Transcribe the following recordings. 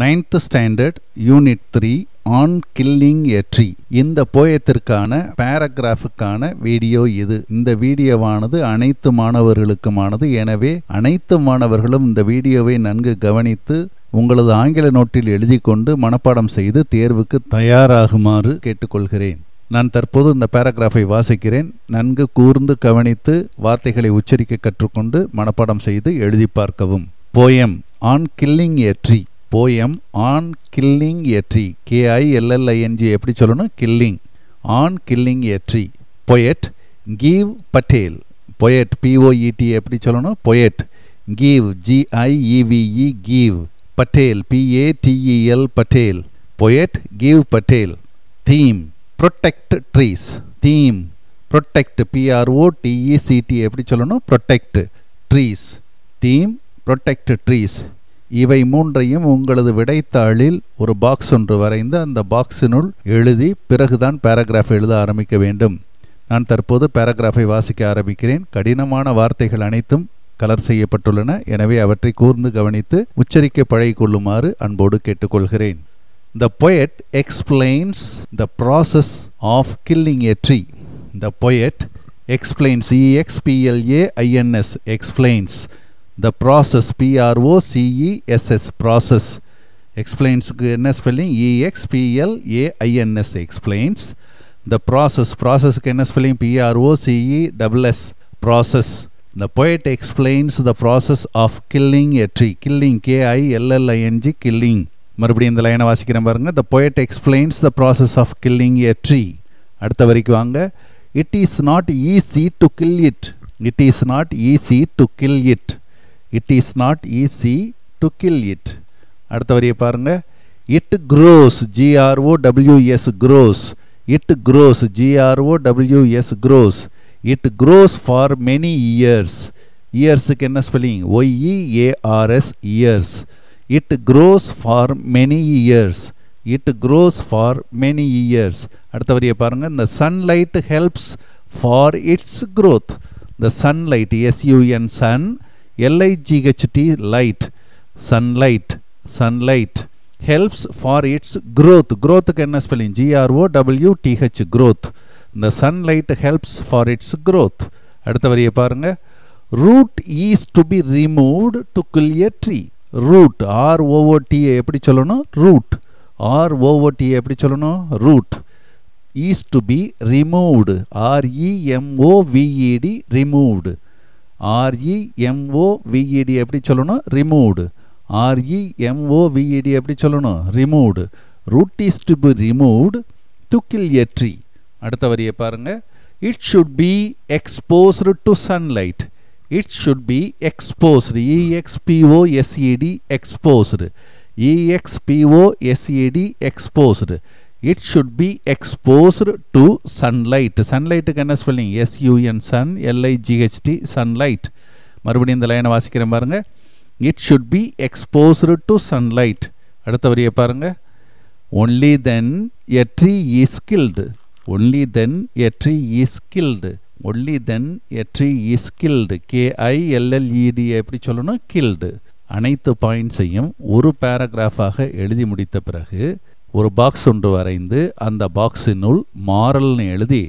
Ninth standard unit three on killing a tree இந்த போயத்திற்கான பேராகிராஃபுக்கான video இது. இந்த வீடியோவானது அனைத்து மாணவர்களுக்குமானது. எனவே அனைத்து மாணவர்களும் இந்த வீடியோவை நன்கு கவனித்து உங்களது ஆங்கில நோட்டில் எழுதி கொண்டு மனப்பாடம் செய்து தேர்வுக்கு தயாராகுமாறு கேட்டுக்கொள்கிறேன். நான் தற்போது இந்த பேராகிராஃபை வாசிக்கிறேன். நன்கு கூர்ந்து கவனித்து வார்த்தைகளை உச்சரிக்க கற்றுக்கொண்டு மனப்பாடம் செய்து எழுதி பார்க்கவும். Poem on killing a tree poem on killing A tree கேஐஎல்எல்ஐஎன்ஜி எப்படி சொல்லணும்? Killing on killing A tree poet give Patel poet பிஓஇடி எப்படி சொல்லணும்? Poet give ஜிஐஇவிஇ give Patel பிஏடிஇஎல் Patel poet give Patel theme protect trees theme protect பிஆர்ஓடிஇசிடி எப்படி சொல்லணும்? Protect trees theme protect trees. இவை மூன்றையும் உங்களது விடைத்தாளில் ஒரு பாக்ஸ் ஒன்று வரைந்து அந்த பாக்ஸினுள் எழுதி பிறகுதான் பேராகிராஃப் எழுத ஆரம்பிக்க வேண்டும். நான் தற்போது பேராகிராஃபை வாசிக்க ஆரம்பிக்கிறேன். கடினமான வார்த்தைகள் அனைத்தும் கலர் செய்யப்பட்டுள்ளன. எனவே அவற்றை கூர்ந்து கவனித்து உச்சரிக்க பழகிக்கொள்ளுமாறு அன்போடு கேட்டுக்கொள்கிறேன். The poet explains the process of killing a tree the poet explains இஎக்ஸ்பிஎல்ஏஐஎன்எஸ் explains the process PRO சிஇஎஸ்எஸ் process எக்ஸ்பிளைன்ஸுக்கு என்ன ஸ்பெல்லிங் இஎக்ஸ்பிஎல்ஏஐஎன்எஸ் எக்ஸ்பிளைன்ஸ் த ப்ராசஸ் ப்ராசஸ்க்கு என்ன spelling PRO CE double S process the poet explains the process of killing a tree killing கேஐ எல்எல்ஐஎன்ஜி killing மறுபடியும் இந்த லைனை வாசிக்கிறேன் பாருங்க the poet explains the process of killing a tree அடுத்த வரைக்கும் வாங்க it is not easy to kill it it is not easy to kill it it is not easy to kill it அடுத்த வரியை பாருங்கள் it grows G R O W S grows it grows G R O W S grows it grows for many years இயர்ஸுக்கு என்ன spelling Y E A R S years it grows for many years it grows for many years அடுத்த வரியை பாருங்கள் இந்த sunlight helps for its growth the sunlight S U N sun L I G H T light sunlight sunlight helps for it's growth க்ரோத்துக்கு என்ன spelling GRO W DH growth இந்த sunlight helps for its growth அடுத்த வரியை பாருங்க root is to be removed to kill a tree root R ஆர்ஓஓடிஏ எப்படி சொல்லணும் root R ஆர்ஓஓடிஏ எப்படி சொல்லணும் root is to be removed ஆர்இஎம்ஓவிஇடி removed ஆர்இஎம்ஓவிஇடி எப்படி சொல்லணும்? ரிமூவ்டு ஆர்இஎம்ஓவிஇடி எப்படி சொல்லணும்? Removed root is to be removed to kill a tree அடுத்த வரியை பாருங்கள் it should be exposed to sunlight it should be exposed. E-X-P-O-S-E-D. Exposed exposed. It should be exposed to sunlight சன்லைட்டுக்கு என்ன spelling S U N sun L I G H T sunlight மறுபடியும் இந்த லைனை வாசிக்கிறேன் பாருங்கள் it should be exposed to sunlight அடுத்த வரியை பாருங்கள் only then a tree is killed only then a tree is killed only then a tree is killed K I L L E D எப்படி சொல்லணும் கில்டு அனைத்து பாயிண்ட்ஸையும் ஒரு பேராகிராஃபாக எழுதி முடித்த பிறகு ஒரு பாக்ஸ் ஒன்று வரைந்து அந்த பாக்ஸினுள் மாரல்னு எழுதி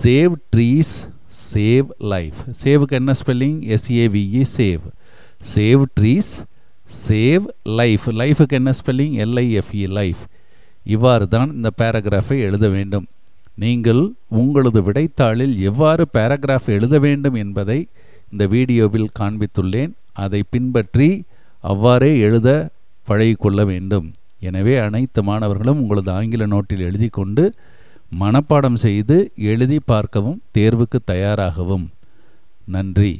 சேவ் ட்ரீஸ் சேவ் லைஃப் சேவுக்கு என்ன spelling S A V E save save trees save life லைஃபுக்கு என்ன ஸ்பெல்லிங் எல்ஐஎஃப்இ லைஃப் இவ்வாறு தான் இந்த பேராகிராஃபை எழுத வேண்டும். நீங்கள் உங்களது விடைத்தாளில் எவ்வாறு பேராகிராஃப் எழுத வேண்டும் என்பதை இந்த வீடியோவில் காண்பித்துள்ளேன். அதை பின்பற்றி அவ்வாறே எழுத பழகிக்கொள்ள வேண்டும். எனவே அனைத்து மாணவர்களும் உங்களது ஆங்கில நோட்டில் எழுதி கொண்டு மனப்பாடம் செய்து எழுதி பார்க்கவும் தேர்வுக்கு தயாராகவும். நன்றி.